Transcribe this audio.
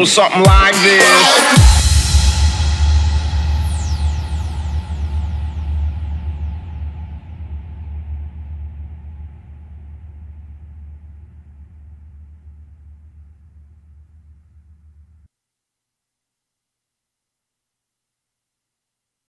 Little something like this.